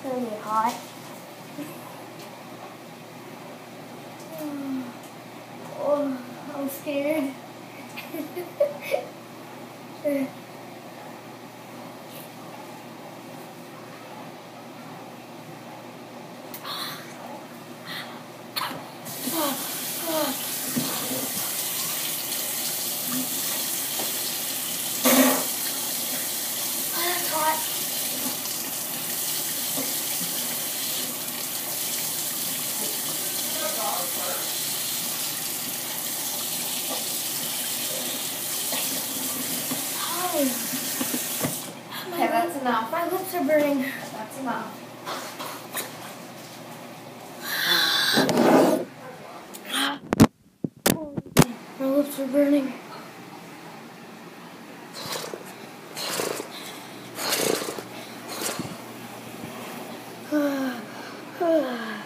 It's gonna hot. Oh, I'm scared. Oh, that's hot. Oh, Okay, that's enough. my lips are burning. That's enough. My lips are burning.